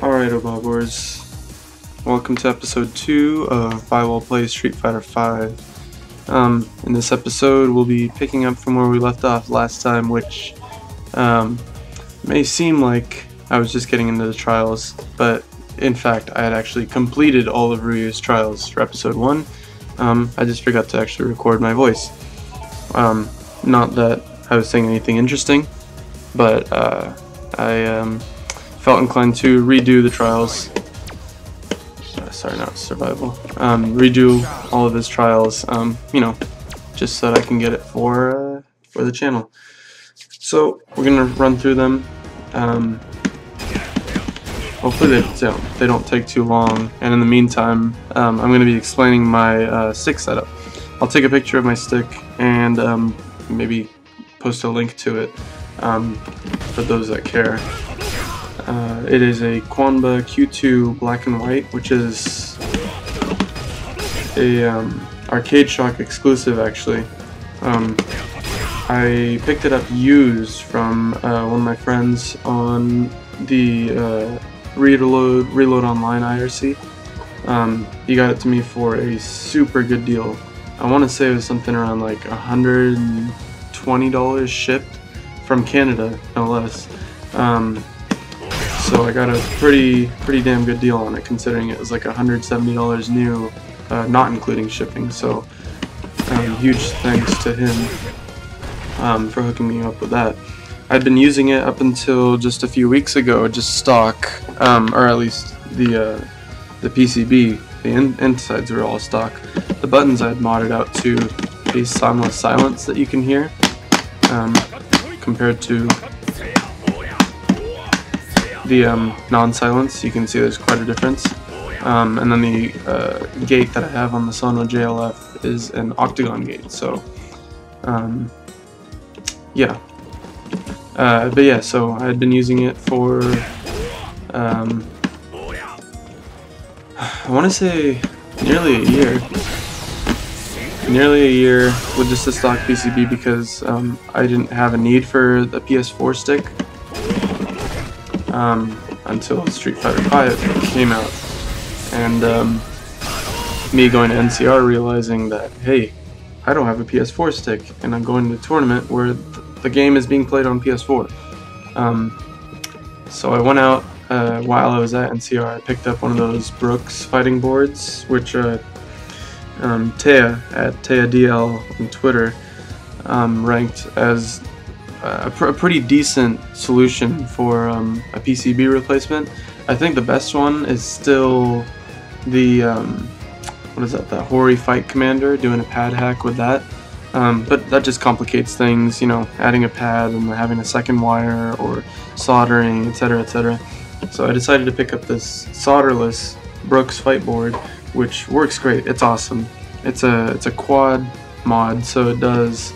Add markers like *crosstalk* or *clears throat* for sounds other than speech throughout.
Alright, Obabors. Welcome to episode 2 of Bywall Plays Street Fighter 5. Um, in this episode, we'll be picking up from where we left off last time, which um, may seem like I was just getting into the trials, but in fact, I had actually completed all of Ryu's trials for episode 1. Um, I just forgot to actually record my voice. Um, not that I was saying anything interesting, but uh, I um, felt inclined to redo the trials. Sorry, not survival. Um, redo all of his trials. Um, you know, just so that I can get it for uh, for the channel. So we're gonna run through them. Um, hopefully they don't they don't take too long. And in the meantime, um, I'm gonna be explaining my uh, stick setup. I'll take a picture of my stick and um, maybe post a link to it um, for those that care. Uh, it is a Qanba Q2 black and white, which is a um, Arcade Shock exclusive actually. Um, I picked it up used from uh, one of my friends on the uh, Reload Reload Online IRC. Um, he got it to me for a super good deal. I want to say it was something around like $120 shipped from Canada, no less. Um, so I got a pretty pretty damn good deal on it, considering it was like $170 new, uh, not including shipping. So um, huge thanks to him um, for hooking me up with that. I'd been using it up until just a few weeks ago, just stock, um, or at least the uh, the PCB. The in insides were all stock. The buttons I'd modded out to be soundless silence that you can hear, um, compared to the um, non-silence. You can see there's quite a difference. Um, and then the uh, gate that I have on the Sanwa JLF is an octagon gate. So, um, yeah. Uh, but yeah, so I had been using it for, um, I want to say nearly a year. Nearly a year with just a stock PCB because um, I didn't have a need for the PS4 stick um, until Street Fighter V came out. And um, me going to NCR realizing that, hey, I don't have a PS4 stick and I'm going to a tournament where the game is being played on PS4. Um, so I went out uh, while I was at NCR. I picked up one of those Brooks fighting boards, which uh, um, Taya at Taya DL on Twitter um, ranked as a, pr a, pretty decent solution for um, a PCB replacement. I think the best one is still the um, what is that? The Hori Fight Commander doing a pad hack with that. Um, but that just complicates things, you know, adding a pad and having a second wire or soldering, etc., etc. So I decided to pick up this solderless Brooks fight board, which works great. It's awesome. It's a it's a quad mod, so it does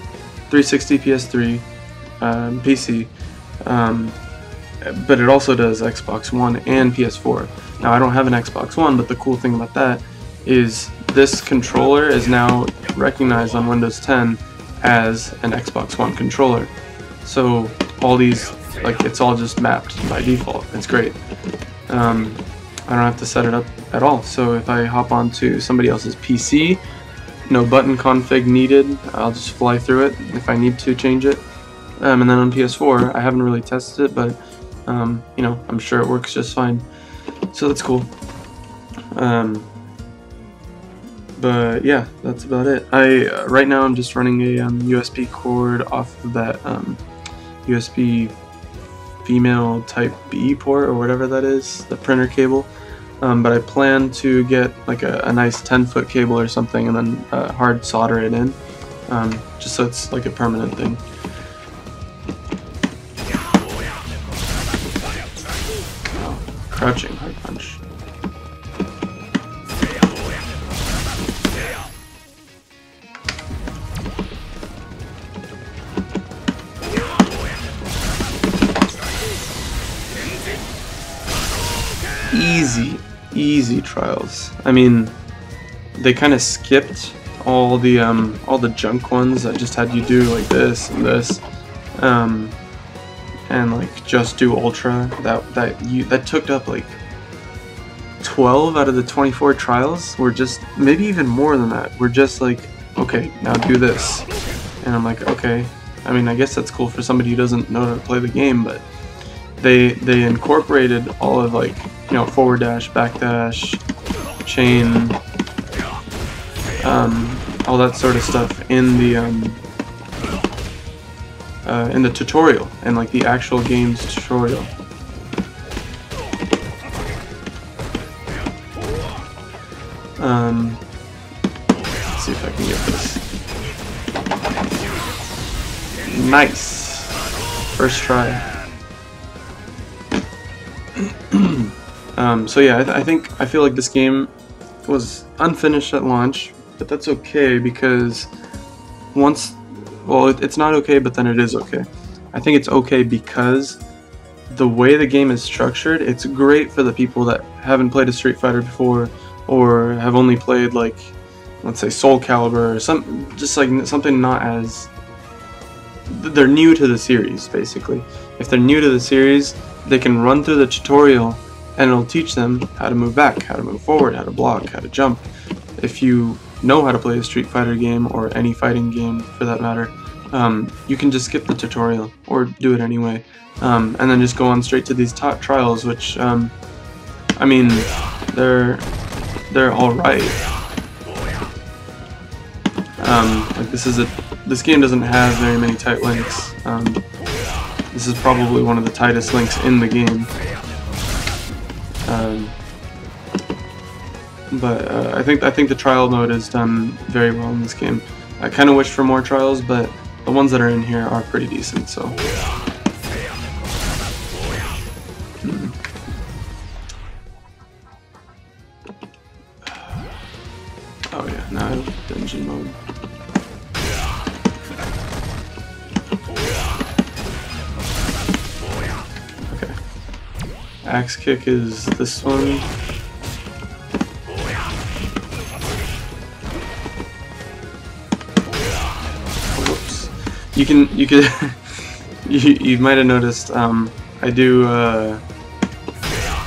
360 PS3, um, PC, um, but it also does Xbox One and PS4. Now I don't have an Xbox One, but the cool thing about that is this controller is now recognized on Windows 10 as an Xbox One controller. So all these, like, it's all just mapped by default. It's great. Um, I don't have to set it up at all. So if I hop onto somebody else's PC, no button config needed. I'll just fly through it if I need to change it. Um, and then on PS4, I haven't really tested it, but um, you know, I'm sure it works just fine. So that's cool. Um, but yeah, that's about it. I uh, right now I'm just running a um, USB cord off of that USB um, female Type B port or whatever that is, the printer cable. Um, but I plan to get like a, a, nice 10 foot cable or something and then uh, hard solder it in, um, just so it's like a permanent thing. Crouching hard punch. Easy, easy trials. I mean, they kind of skipped all the um, all the junk ones I just had you do like this and this. Um, and like just do ultra that that you that took up like 12 out of the 24 trials were just, maybe even more than that, We're just like, okay, now do this. And I'm like, okay. I mean, I guess that's cool for somebody who doesn't know how to play the game, but they they incorporated all of like, you know, forward dash, back dash, chain, um, all that sort of stuff in the um, uh, in the tutorial and like the actual game's tutorial. Um, let's see if I can get this. Nice. First try. *clears throat* um, so yeah, I, th I think I feel like this game was unfinished at launch, but that's okay because once, well, it, it's not okay, but then it is okay. I think it's okay because the way the game is structured, it's great for the people that haven't played a Street Fighter before or have only played like let's say Soul Calibur or some just like something not as they're new to the series basically. If they're new to the series, they can run through the tutorial and it'll teach them how to move back, how to move forward, how to block, how to jump. If you know how to play a Street Fighter game or any fighting game for that matter, um, you can just skip the tutorial or do it anyway, um, and then just go on straight to these trials, which um, I mean, they're they're all right. Um, like this is a this game doesn't have very many tight links. Um, this is probably one of the tightest links in the game. But uh, I think I think the trial mode is done very well in this game. I kind of wish for more trials, but the ones that are in here are pretty decent. So. Oh yeah, now dungeon mode. Okay. Axe kick is this one. You can you could *laughs* you, you might have noticed um, I do uh,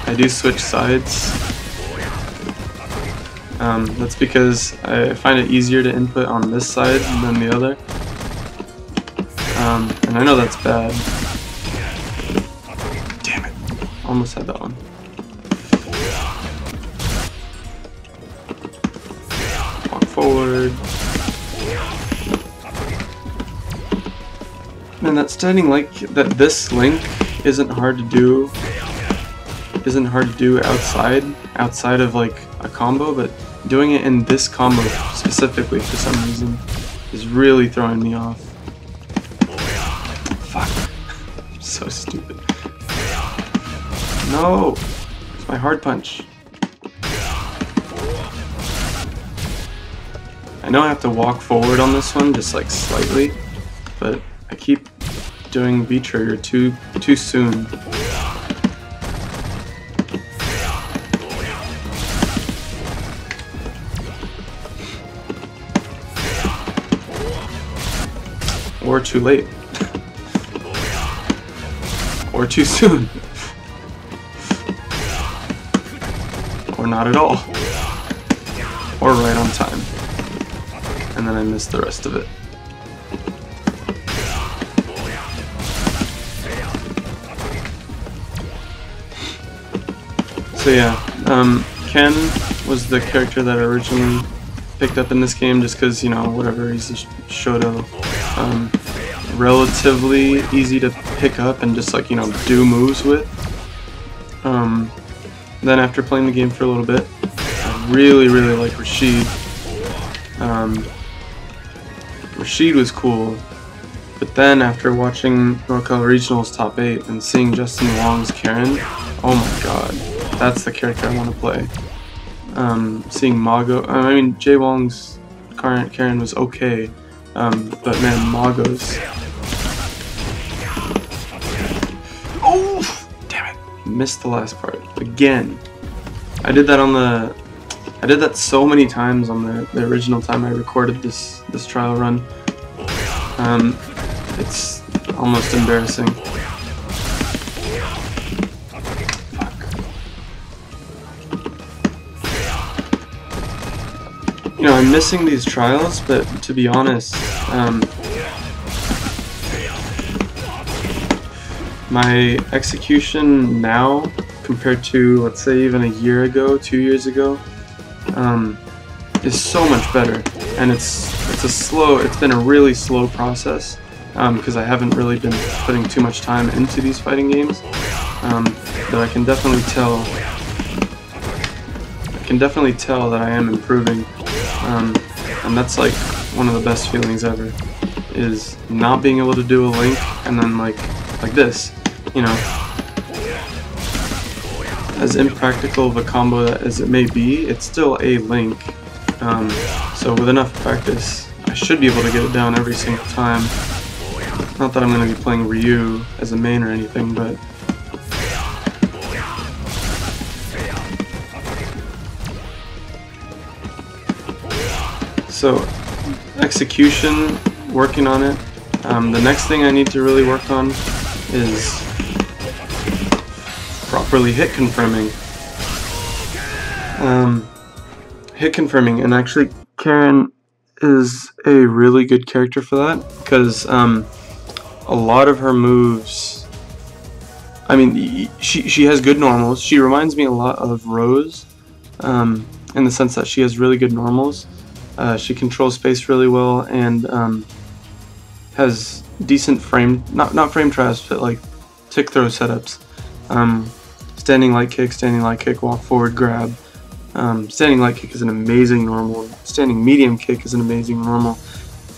I do switch sides um, that's because I find it easier to input on this side than the other. Um, and I know that's bad. Damn it. Almost had that one. Man, that standing like that this link isn't hard to do isn't hard to do outside outside of like a combo, but doing it in this combo specifically for some reason is really throwing me off. Fuck. *laughs* so stupid. No! It's my hard punch. I know I have to walk forward on this one, just like slightly, but I keep doing V-trigger too too soon. Or too late. *laughs* or too soon. *laughs* or not at all. Or right on time. And then I miss the rest of it. So yeah, um, Ken was the character that I originally picked up in this game just because, you know, whatever, he's a Shoto. Um, relatively easy to pick up and just like, you know, do moves with. Um, then after playing the game for a little bit, I really, really like Rashid. Um, Rashid was cool, but then after watching NorCal Regionals Top 8 and seeing Justin Wong's Karin, oh my god, that's the character I want to play. Um, seeing Mago, I mean, Jay Wong's current Karin was okay, um, but man, Mago's. Oh, damn it! Missed the last part again. I did that on the. I did that so many times on the, the original time I recorded this this trial run. Um, it's almost embarrassing. You know, I'm missing these trials, but to be honest, um, my execution now compared to, let's say, even a year ago, two years ago, um, is so much better. And it's it's a slow, it's been a really slow process because um, I haven't really been putting too much time into these fighting games. Um, but I can definitely tell, I can definitely tell that I am improving. Um, and that's like one of the best feelings ever, is not being able to do a link and then like, like this, you know, as impractical of a combo as it may be, it's still a link. Um, so with enough practice, I should be able to get it down every single time. Not that I'm going to be playing Ryu as a main or anything, but... So, execution, working on it. Um, the next thing I need to really work on is properly hit confirming. Um, hit confirming, and actually Karin is a really good character for that because um, a lot of her moves. I mean, she she has good normals. She reminds me a lot of Rose, um, in the sense that she has really good normals. Uh, she controls space really well and um, has decent frame, not not frame traps, but like tick throw setups. Um, standing light kick, standing light kick, walk forward, grab. Um, standing light kick is an amazing normal. Standing medium kick is an amazing normal.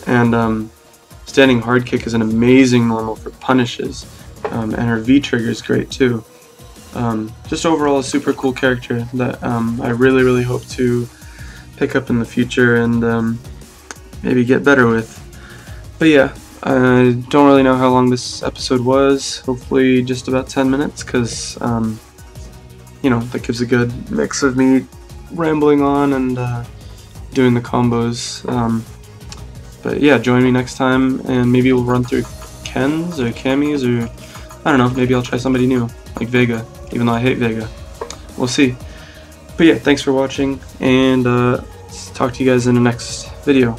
And um, standing hard kick is an amazing normal for punishes. Um, and her V trigger is great too. Um, just overall a super cool character that um, I really, really hope to pick up in the future and um, maybe get better with. But yeah, I don't really know how long this episode was. Hopefully just about 10 minutes because um, you know, that gives a good mix of me rambling on and uh, doing the combos. But yeah, join me next time and maybe we'll run through Kens or Cammys or I don't know, maybe I'll try somebody new, like Vega, even though I hate Vega. We'll see. But yeah, thanks for watching and uh, talk to you guys in the next video.